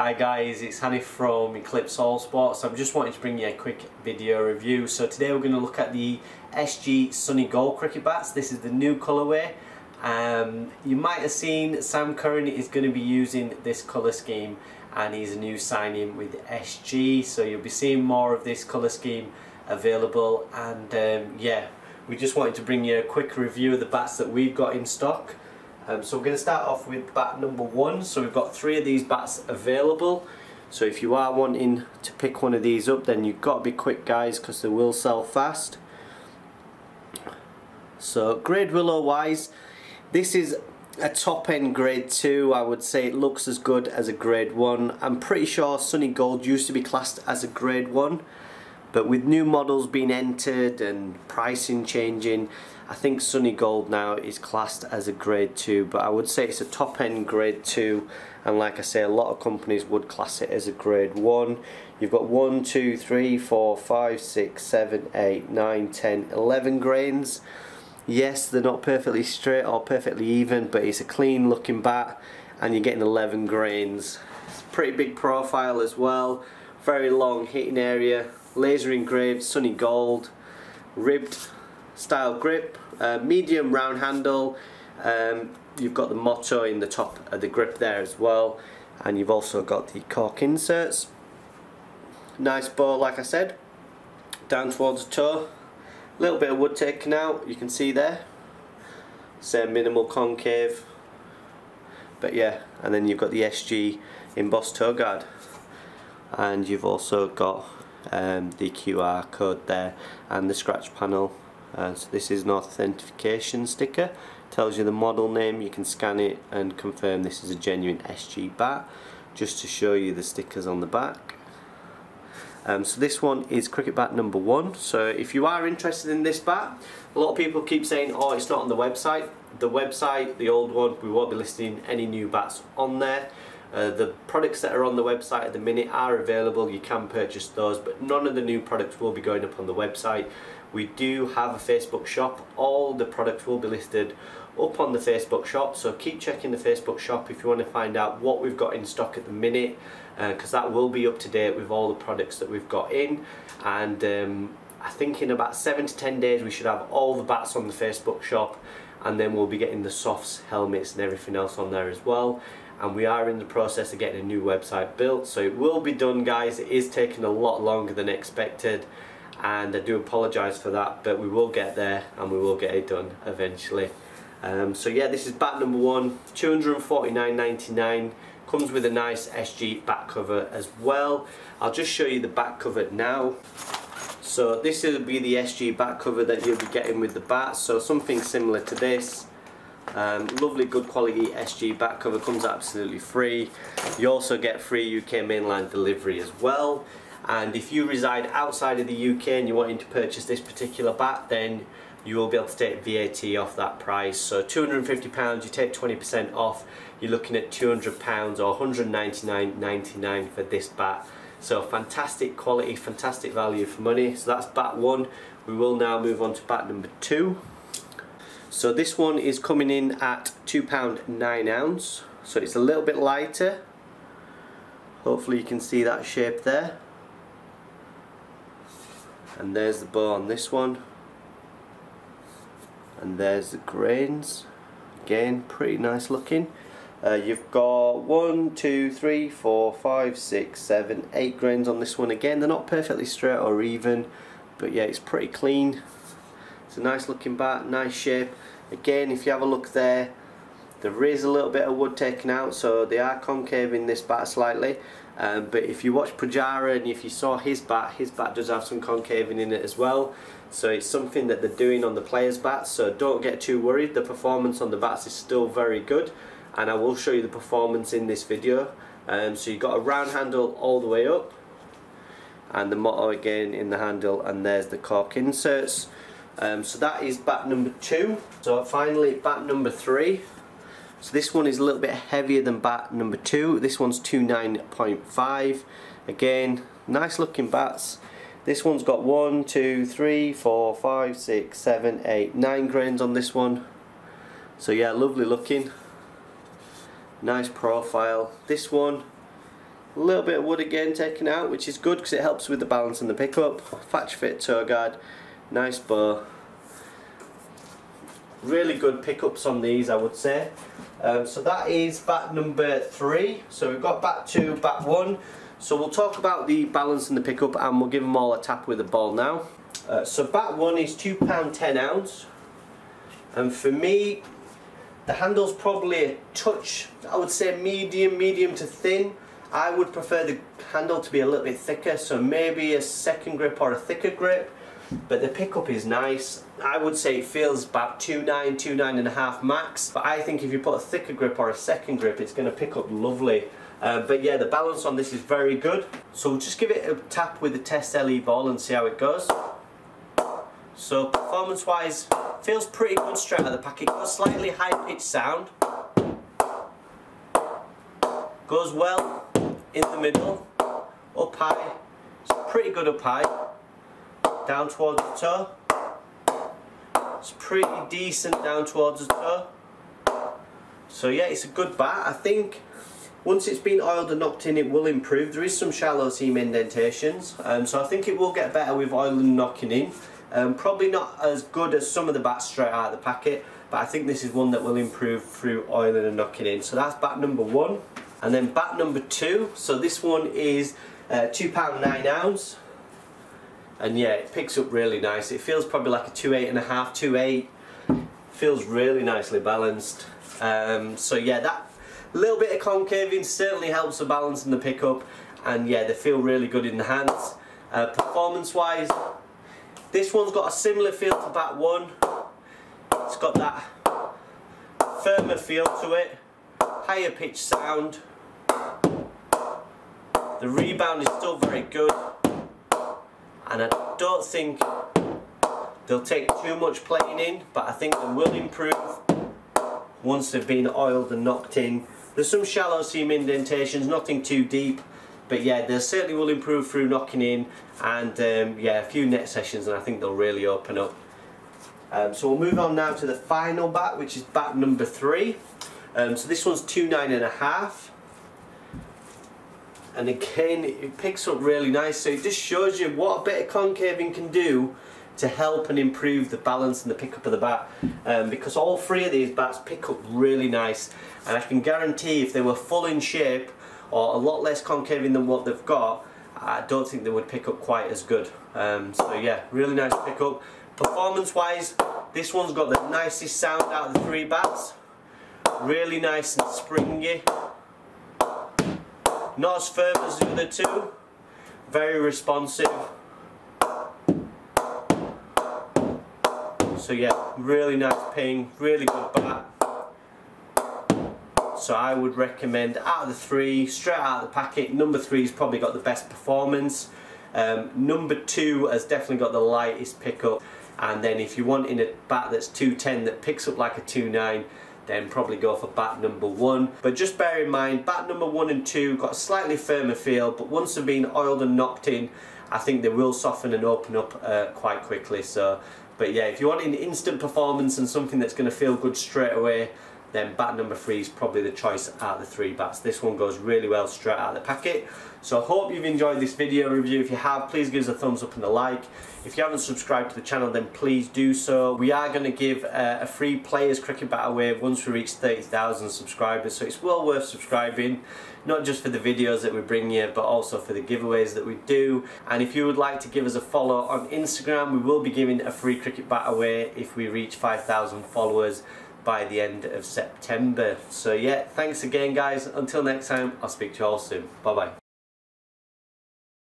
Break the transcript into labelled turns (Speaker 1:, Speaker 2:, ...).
Speaker 1: Hi guys, it's Hanif from Eclipse All Sports. I'm just wanting to bring you a quick video review. So today we're going to look at the SG Sunny Gold cricket bats. This is the new colourway. Um, you might have seen Sam Curran is going to be using this colour scheme and he's a new signing with SG. So you'll be seeing more of this colour scheme available and um, yeah, we just wanted to bring you a quick review of the bats that we've got in stock. Um, so we're going to start off with bat number one. So we've got three of these bats available. So if you are wanting to pick one of these up then you've got to be quick guys because they will sell fast. So grade willow wise, this is a top end grade 2 I would say it looks as good as a grade 1 I'm pretty sure Sunny Gold used to be classed as a grade 1 but with new models being entered and pricing changing, I think Sunny Gold now is classed as a grade 2, but I would say it's a top end grade 2 and like I say a lot of companies would class it as a grade 1. You've got 1, 2, 3, 4, 5, 6, 7, 8, 9, 10, 11 grains. Yes, they're not perfectly straight or perfectly even, but it's a clean looking bat and you're getting 11 grains. It's a pretty big profile as well, very long hitting area, laser engraved sunny gold, ribbed style grip, uh, medium round handle, um, you've got the motto in the top of the grip there as well and you've also got the cork inserts. Nice bow like I said, down towards the toe, a little bit of wood taken out, you can see there, same minimal concave, but yeah, and then you've got the SG embossed toe guard. And you've also got um, the QR code there and the scratch panel. Uh, so this is an authentication sticker. Tells you the model name. You can scan it and confirm this is a genuine SG bat just to show you the stickers on the back. Um, so this one is cricket bat number one. So if you are interested in this bat a lot of people keep saying oh it's not on the website. The website the old one we won't be listing any new bats on there uh, the products that are on the website at the minute are available, you can purchase those, but none of the new products will be going up on the website. We do have a Facebook shop, all the products will be listed up on the Facebook shop, so keep checking the Facebook shop if you want to find out what we've got in stock at the minute, because uh, that will be up to date with all the products that we've got in, and um, I think in about 7 to 10 days we should have all the bats on the Facebook shop, and then we'll be getting the softs, helmets and everything else on there as well and we are in the process of getting a new website built so it will be done guys. It is taking a lot longer than expected and I do apologize for that but we will get there and we will get it done eventually. Um, so yeah this is bat number one 249.99 comes with a nice SG back cover as well. I'll just show you the back cover now. So this will be the SG back cover that you'll be getting with the bat. So something similar to this um, lovely good quality SG back cover comes absolutely free. You also get free UK mainline delivery as well. And if you reside outside of the UK and you're wanting to purchase this particular bat then you will be able to take VAT off that price. So £250 you take 20% off. You're looking at £200 or £199.99 for this bat. So fantastic quality fantastic value for money. So that's bat one. We will now move on to bat number two so this one is coming in at £2 9 ounce. So it's a little bit lighter. Hopefully you can see that shape there. And there's the bow on this one. And there's the grains. Again, pretty nice looking. Uh, you've got one, two, three, four, five, six, seven, eight grains on this one. Again, they're not perfectly straight or even, but yeah, it's pretty clean. It's a nice looking bat, nice shape. Again, if you have a look there, there is a little bit of wood taken out, so they are concave in this bat slightly. Um, but if you watch Pujara and if you saw his bat, his bat does have some concaving in it as well. So it's something that they're doing on the players' bats, so don't get too worried. The performance on the bats is still very good, and I will show you the performance in this video. Um, so you've got a round handle all the way up, and the motto again in the handle, and there's the cork inserts. Um, so that is bat number two. So finally bat number three. So this one is a little bit heavier than bat number two. This one's 29.5. Again, nice looking bats. This one's got one, two, three, four, five, six, seven, eight, nine grains on this one. So yeah, lovely looking. Nice profile. This one A little bit of wood again taken out, which is good because it helps with the balance and the pickup. Factory fit toe guard, nice bow. Really good pickups on these, I would say. Um, so that is bat number three. So we've got bat two, bat one. So we'll talk about the balance and the pickup and we'll give them all a tap with the ball now. Uh, so bat one is two pound ten ounce. And for me, the handle's probably a touch, I would say medium, medium to thin. I would prefer the handle to be a little bit thicker, so maybe a second grip or a thicker grip. But the pickup is nice. I would say it feels about 2.9, 2.9 and a half max. But I think if you put a thicker grip or a second grip, it's going to pick up lovely. Uh, but yeah, the balance on this is very good. So we'll just give it a tap with the Test LE ball and see how it goes. So performance wise, feels pretty good straight out of the packet. Got a slightly high pitched sound. Goes well in the middle, up high. It's pretty good up high. Down towards the toe. It's pretty decent down towards the toe. So yeah, it's a good bat. I think once it's been oiled and knocked in, it will improve. There is some shallow seam indentations, um, so I think it will get better with oil and knocking in. Um, probably not as good as some of the bats straight out of the packet, but I think this is one that will improve through oiling and knocking in. So that's bat number one. And then bat number two, so this one is uh, £2 9 ounce. And yeah, it picks up really nice. It feels probably like a 2.8 and a half, 2.8. Feels really nicely balanced. Um, so yeah, that little bit of concaving certainly helps the balance and the pickup. And yeah, they feel really good in the hands. Uh, performance wise, this one's got a similar feel to that 1. It's got that firmer feel to it, higher pitch sound. The rebound is still very good and I don't think they'll take too much playing in but I think they will improve once they've been oiled and knocked in. There's some shallow seam indentations, nothing too deep but yeah, they certainly will improve through knocking in and um, yeah, a few net sessions and I think they'll really open up. Um, so we'll move on now to the final bat, which is bat number three. Um, so this one's two nine and a half. And again, it picks up really nice. So it just shows you what a bit of concaving can do to help and improve the balance and the pickup of the bat. Um, because all three of these bats pick up really nice. And I can guarantee if they were full in shape, or a lot less concaving than what they've got, I don't think they would pick up quite as good. Um, so yeah, really nice pickup. Performance wise, this one's got the nicest sound out of the three bats. Really nice and springy. Not as firm as the other two. Very responsive. So yeah, really nice ping, really good bat. So I would recommend out of the three, straight out of the packet, number three's probably got the best performance. Um, number two has definitely got the lightest pickup. And then if you want in a bat that's 210 that picks up like a 2.9, then probably go for bat number one. But just bear in mind, bat number one and two got a slightly firmer feel, but once they've been oiled and knocked in, I think they will soften and open up uh, quite quickly. So, but yeah, if you want an instant performance and something that's going to feel good straight away, then bat number three is probably the choice out of the three bats. This one goes really well straight out of the packet. So I hope you've enjoyed this video review. If you have, please give us a thumbs up and a like. If you haven't subscribed to the channel, then please do so. We are going to give uh, a free Players Cricket Bat away once we reach 30,000 subscribers, so it's well worth subscribing. Not just for the videos that we bring you, but also for the giveaways that we do. And if you would like to give us a follow on Instagram, we will be giving a free cricket bat away if we reach 5,000 followers by the end of September. So yeah, thanks again guys. Until next time, I'll speak to you all soon. Bye bye.